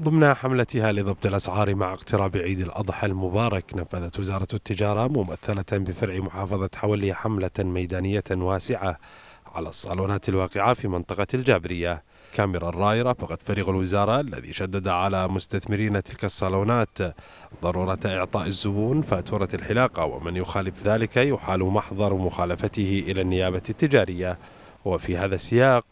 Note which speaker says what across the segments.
Speaker 1: ضمن حملتها لضبط الأسعار مع اقتراب عيد الأضحى المبارك نفذت وزارة التجارة ممثلة بفرع محافظة حولي حملة ميدانية واسعة على الصالونات الواقعة في منطقة الجابرية. كاميرا الرايرة فقد فريق الوزارة الذي شدد على مستثمرين تلك الصالونات. ضرورة إعطاء الزبون فاتورة الحلاقة ومن يخالف ذلك يحال محضر مخالفته إلى النيابة التجارية. وفي هذا السياق.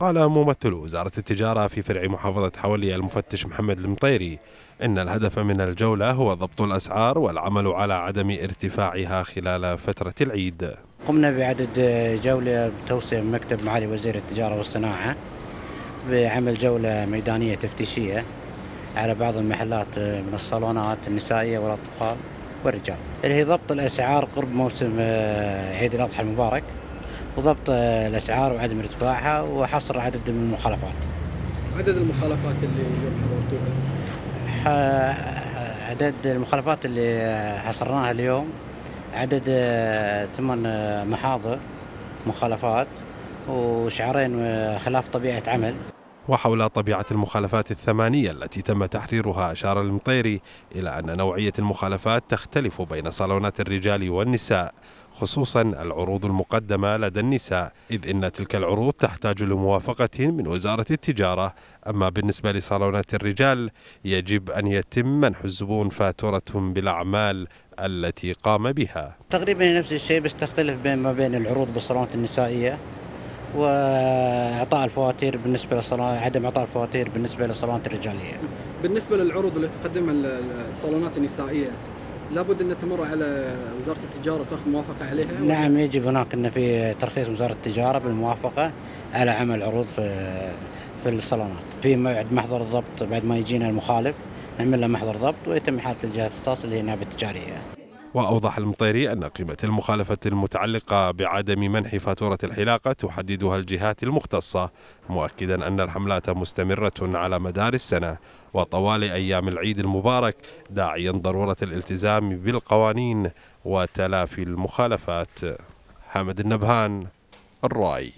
Speaker 1: قال ممثل وزارة التجارة في فرع محافظة حولي المفتش محمد المطيري إن الهدف من الجولة هو ضبط الأسعار والعمل على عدم ارتفاعها خلال فترة العيد.
Speaker 2: قمنا بعدد جولة بتوصية من مكتب معالي وزير التجارة والصناعة بعمل جولة ميدانية تفتيشية على بعض المحلات من الصالونات النسائية والأطفال والرجال. اللي هي ضبط الأسعار قرب موسم عيد الأضحى المبارك. وضبط الأسعار وعدم ارتفاعها وحصر عدد من المخالفات.
Speaker 3: عدد المخالفات اللي اليوم
Speaker 2: حضرتوها؟ عدد المخالفات اللي حصرناها اليوم عدد ثمان محاضر مخالفات وشعارين خلاف طبيعة عمل.
Speaker 1: وحول طبيعة المخالفات الثمانية التي تم تحريرها أشار المطيري إلى أن نوعية المخالفات تختلف بين صالونات الرجال والنساء خصوصا العروض المقدمة لدى النساء إذ إن تلك العروض تحتاج لموافقة من وزارة التجارة. أما بالنسبة لصالونات الرجال يجب أن يتم منح الزبون فاتورتهم بالأعمال التي قام بها.
Speaker 2: تقريبا نفس الشيء بس تختلف بين ما بين العروض بالصالونات النسائية. وإعطاء الفواتير بالنسبة للصالونات عدم إعطاء الفواتير بالنسبة للصالونات الرجالية.
Speaker 3: بالنسبة للعروض اللي تقدمها الصالونات النسائية لابد أن تمر على وزارة التجارة وتأخذ موافقة عليها؟
Speaker 2: نعم يجب هناك أن في ترخيص وزارة التجارة بالموافقة على عمل عروض في في الصالونات. في بعد محضر الضبط بعد ما يجينا المخالف نعمل له محضر ضبط ويتم إحالة الجهات الاختصاص اللي هي النيابه التجارية.
Speaker 1: وأوضح المطيري أن قيمة المخالفة المتعلقة بعدم منح فاتورة الحلاقة تحددها الجهات المختصة مؤكدا أن الحملات مستمرة على مدار السنة وطوال أيام العيد المبارك داعيا ضرورة الالتزام بالقوانين وتلافي المخالفات. حامد النبهان الرأي.